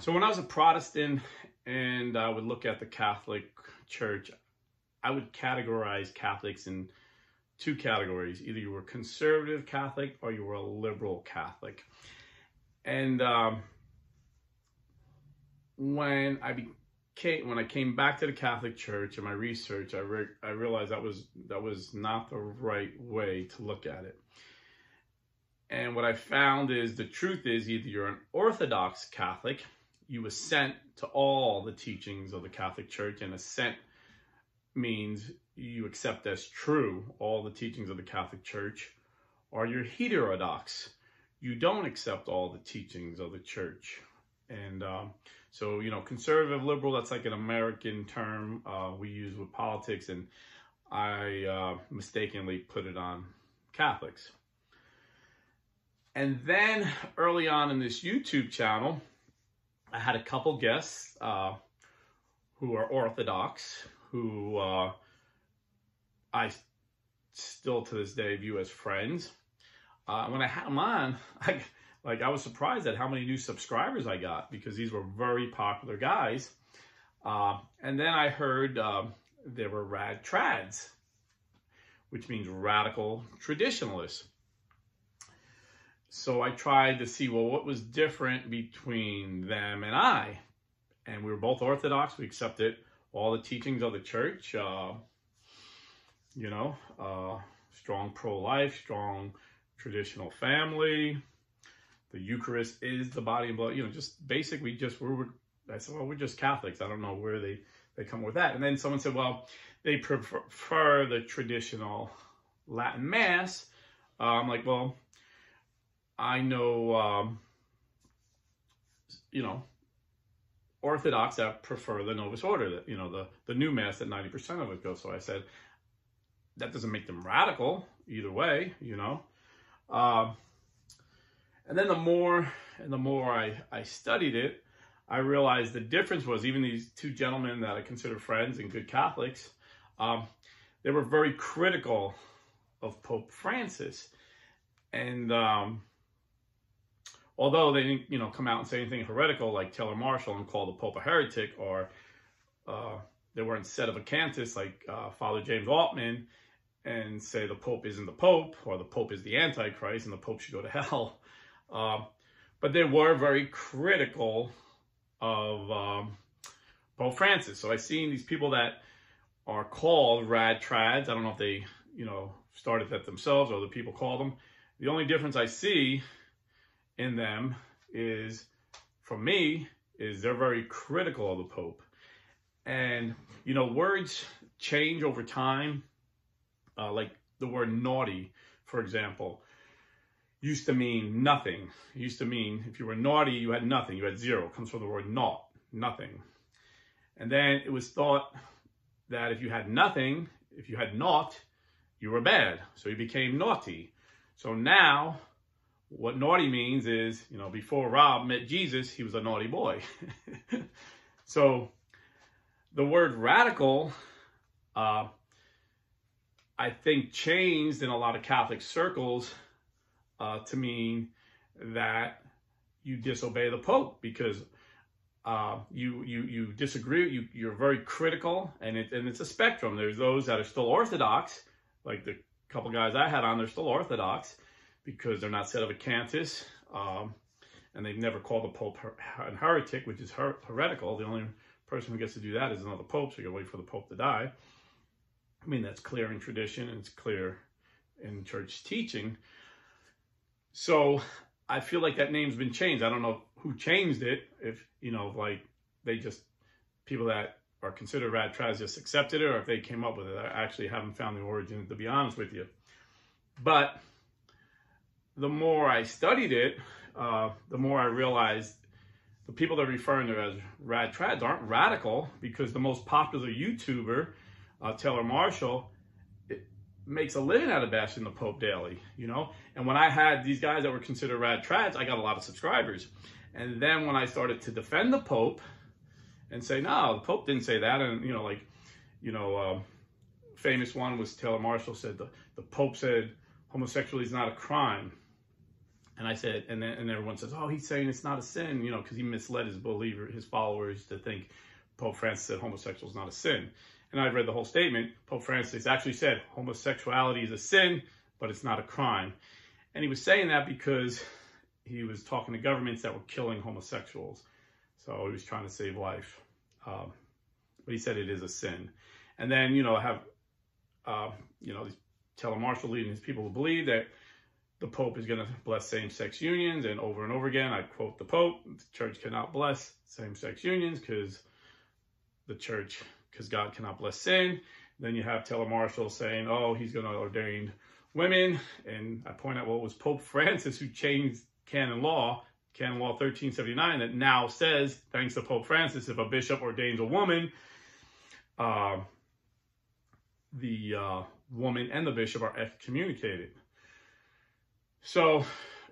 So when I was a Protestant and I would look at the Catholic Church, I would categorize Catholics in two categories. Either you were a conservative Catholic or you were a liberal Catholic. And um, when I became, when I came back to the Catholic Church in my research, I, re- I realized that was that was not the right way to look at it. And what I found is the truth is either you're an Orthodox Catholic, you assent to all the teachings of the Catholic Church, and assent means you accept as true all the teachings of the Catholic Church, or you're heterodox. You don't accept all the teachings of the church. And um, so, you know, conservative, liberal, that's like an American term uh, we use with politics, and I uh, mistakenly put it on Catholics. And then early on in this YouTube channel, I had a couple guests uh, who are Orthodox, who uh, I still to this day view as friends. Uh, when I had them on, I, like I was surprised at how many new subscribers I got because these were very popular guys. Uh, and then I heard um, there were rad trads, which means radical traditionalists. So I tried to see, well, what was different between them and I? And we were both Orthodox. We accepted all the teachings of the church. Uh, you know, uh, strong pro-life, strong traditional family. The Eucharist is the body and blood. You know, just basically just we're. I said, well, we're just Catholics. I don't know where they they come with that. And then someone said, well, they prefer the traditional Latin Mass. Uh, I'm like, well, I know, um, you know, Orthodox that prefer the Novus Ordo, that you know, the the new Mass that 90% of it goes. So I said, that doesn't make them radical either way, you know. Uh, and then the more and the more I, I studied it, I realized the difference was even these two gentlemen that I consider friends and good Catholics, um, they were very critical of Pope Francis. And um, although they didn't, you know, come out and say anything heretical like Taylor Marshall and call the Pope a heretic, or uh, they weren't sedevacantists like uh, Father James Altman and say the Pope isn't the Pope or the Pope is the Antichrist and the Pope should go to hell. Uh, but they were very critical of um, Pope Francis. So I've seen these people that are called rad trads. I don't know if they, you know, started that themselves or the people call them. The only difference I see in them is, for me, is they're very critical of the Pope. And, you know, words change over time. Uh, like the word naughty, for example, used to mean nothing. It used to mean if you were naughty, you had nothing. You had zero. It comes from the word naught, nothing. And then it was thought that if you had nothing, if you had naught, you were bad. So you became naughty. So now what naughty means is, you know, before Rob met Jesus, he was a naughty boy. so the word radical, uh, I think, changed in a lot of Catholic circles uh, to mean that you disobey the Pope because uh, you you you disagree. You you're very critical, and it and it's a spectrum. There's those that are still Orthodox, like the couple guys I had on. They're still Orthodox, because they're not sedevacantists, um, and they've never called the Pope her- a heretic, which is her- heretical. The only person who gets to do that is another Pope, so you wait for the Pope to die. I mean, that's clear in tradition and it's clear in church teaching. So I feel like that name's been changed. I don't know who changed it, if, you know, like they just, people that are considered rad trads just accepted it, or if they came up with it. I actually haven't found the origin, to be honest with you. But the more I studied it, uh, the more I realized the people that are referring to as rad trads aren't radical because the most popular YouTuber, uh, Taylor Marshall, makes a living out of bashing the Pope daily, you know? And when I had these guys that were considered rad trads, I got a lot of subscribers. And then when I started to defend the Pope and say, no, the Pope didn't say that, and, you know, like, you know, uh, famous one was Taylor Marshall said the, the Pope said homosexuality is not a crime And I said, and then and everyone says, oh, he's saying it's not a sin, you know, because he misled his believer, his followers to think Pope Francis said homosexual is not a sin. And I've read the whole statement. Pope Francis actually said homosexuality is a sin, but it's not a crime. And he was saying that because he was talking to governments that were killing homosexuals. So he was trying to save life. Um, but he said it is a sin. And then, you know, have, uh, you know, these Taylor Marshall leading his people to believe that the Pope is going to bless same-sex unions. And over and over again, I quote the Pope, the church cannot bless same-sex unions because the church, because God cannot bless sin. Then you have Taylor Marshall saying, oh, he's going to ordain women. And I point out, well, it was Pope Francis who changed canon law, canon law 1379, that now says, thanks to Pope Francis, if a bishop ordains a woman, uh, the uh, woman and the bishop are excommunicated. So,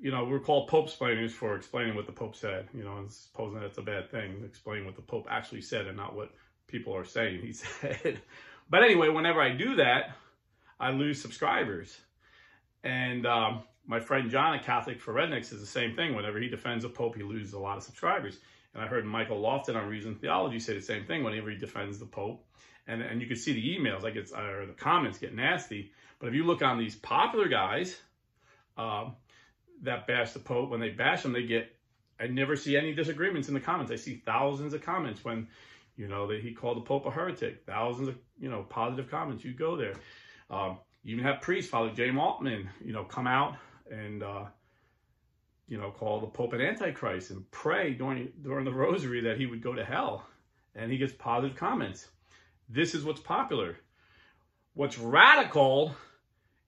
you know, we're called Pope explainers for explaining what the Pope said, you know, and supposing that's a bad thing, explaining what the Pope actually said and not what people are saying he said. but anyway, whenever I do that, I lose subscribers. And um, my friend John at Catholic for Rednecks is the same thing. Whenever he defends a Pope, he loses a lot of subscribers. And I heard Michael Lofton on Reason Theology say the same thing whenever he defends the Pope. And, and you can see the emails, like it's, or the comments get nasty. But if you look on these popular guys, um, that bash the Pope, when they bash him, they get, I never see any disagreements in the comments. I see thousands of comments when, you know, that he called the Pope a heretic, thousands of, you know, positive comments. You go there. Um, you even have priests, Father James Altman, you know, come out and, uh, you know, call the Pope an Antichrist and pray during, during the rosary that he would go to hell. And he gets positive comments. This is what's popular. What's radical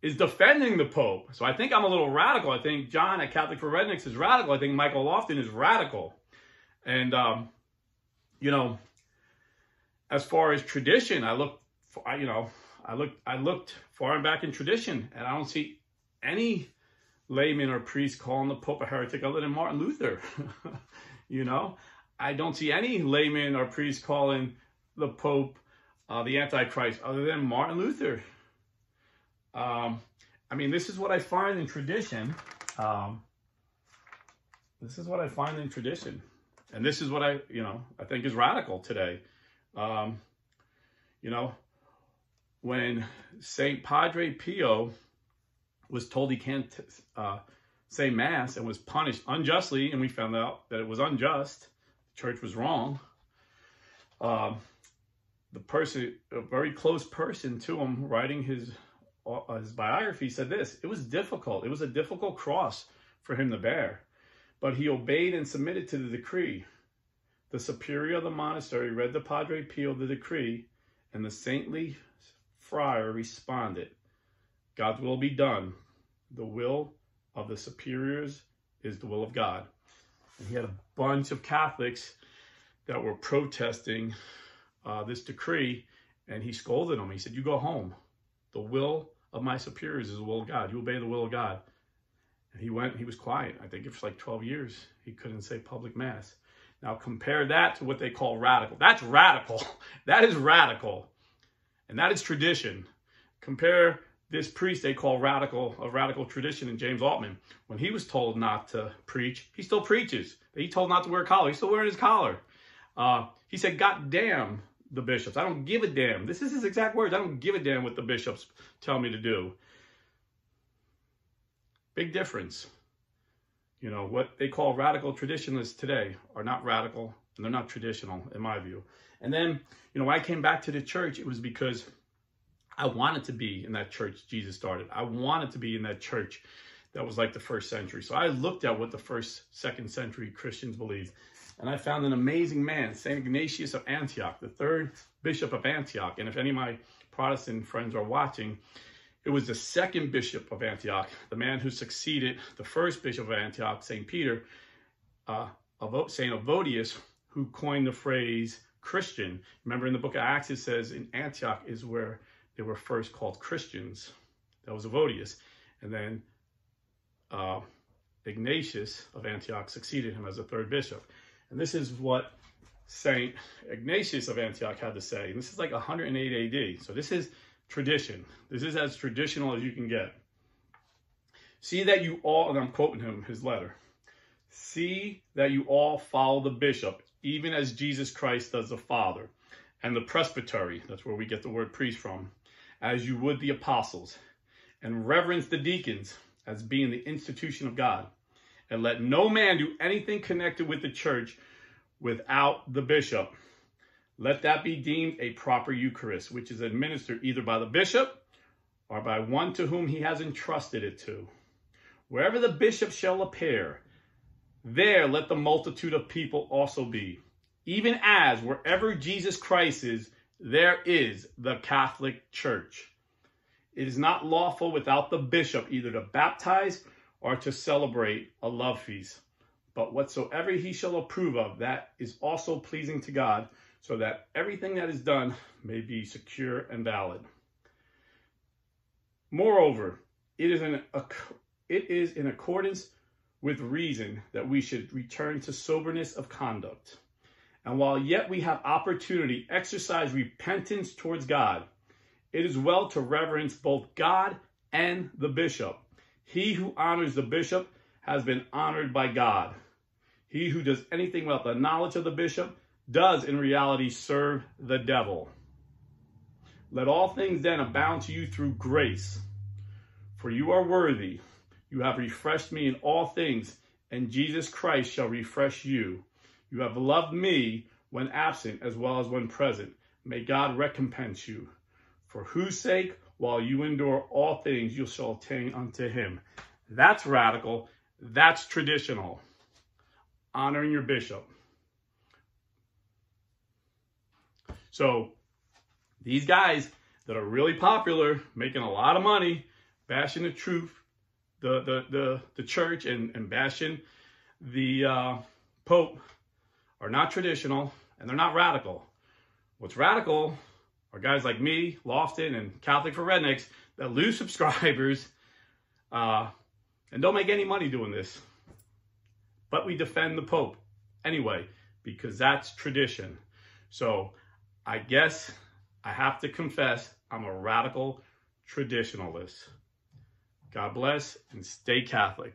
is defending the Pope. So I think I'm a little radical. I think John at Catholic for Rednecks is radical. I think Michael Lofton is radical. And, um, you know, as far as tradition, I look, for, you know, I looked, I looked far and back in tradition, and I don't see any layman or priest calling the Pope a heretic other than Martin Luther. you know, I don't see any layman or priest calling the Pope uh, the Antichrist other than Martin Luther. Um, I mean, this is what I find in tradition. Um, this is what I find in tradition. And this is what I, you know, I think is radical today. Um, you know, when St. Padre Pio was told he can't uh, say Mass and was punished unjustly, and we found out that it was unjust, the church was wrong. Um, the person, a very close person to him, writing his his biography said this it was difficult. It was a difficult cross for him to bear, but he obeyed and submitted to the decree. The superior of the monastery read the Padre Pio the decree, and the saintly friar responded, God's will be done. The will of the superiors is the will of God. And he had a bunch of Catholics that were protesting uh, this decree, and he scolded them. He said, You go home. The will of my superiors is the will of God. You obey the will of God. And he went, he was quiet. I think it was like 12 years. He couldn't say public mass. Now compare that to what they call radical. That's radical. That is radical. And that is tradition. Compare this priest they call radical, a radical tradition in James Altman. When he was told not to preach, he still preaches. He told not to wear a collar. He's still wearing his collar. Uh, he said, God damn the bishops. I don't give a damn. This is his exact words. I don't give a damn what the bishops tell me to do. Big difference. You know, what they call radical traditionalists today are not radical and they're not traditional, in my view. And then, you know, when I came back to the church, it was because I wanted to be in that church Jesus started. I wanted to be in that church that was like the first century. So I looked at what the first, second century Christians believed and I found an amazing man, St. Ignatius of Antioch, the third bishop of Antioch. And if any of my Protestant friends are watching, it was the second bishop of Antioch, the man who succeeded the first bishop of Antioch, St. Peter, uh, St. Evodius, who coined the phrase Christian. Remember in the book of Acts, it says in Antioch is where they were first called Christians. That was Evodius. And then uh, Ignatius of Antioch succeeded him as a third bishop. And this is what St. Ignatius of Antioch had to say. This is like 108 AD. So this is tradition. This is as traditional as you can get. See that you all, and I'm quoting him, his letter. See that you all follow the bishop, even as Jesus Christ does the Father, and the presbytery, that's where we get the word priest from, as you would the apostles, and reverence the deacons as being the institution of God. And let no man do anything connected with the church without the bishop. Let that be deemed a proper Eucharist, which is administered either by the bishop or by one to whom he has entrusted it to. Wherever the bishop shall appear, there let the multitude of people also be. Even as wherever Jesus Christ is, there is the Catholic Church. It is not lawful without the bishop either to baptize or to celebrate a love feast. But whatsoever he shall approve of, that is also pleasing to God, so that everything that is done may be secure and valid. Moreover, it is in, it is in accordance with reason that we should return to soberness of conduct. And while yet we have opportunity, exercise repentance towards God. It is well to reverence both God and the bishop. He who honors the bishop has been honored by God. He who does anything without the knowledge of the bishop does in reality serve the devil. Let all things then abound to you through grace. For you are worthy. You have refreshed me in all things, and Jesus Christ shall refresh you. You have loved me when absent as well as when present. May God recompense you. For whose sake, while you endure all things, you shall attain unto him. That's radical. That's traditional. Honoring your bishop. So these guys that are really popular, making a lot of money, bashing the truth, the the the, the church, and, and bashing the uh, Pope are not traditional and they're not radical. What's radical guys like me, Lofton, and Catholic for Rednecks that lose subscribers uh, and don't make any money doing this. But we defend the Pope anyway because that's tradition. So I guess I have to confess I'm a radical traditionalist. God bless and stay Catholic.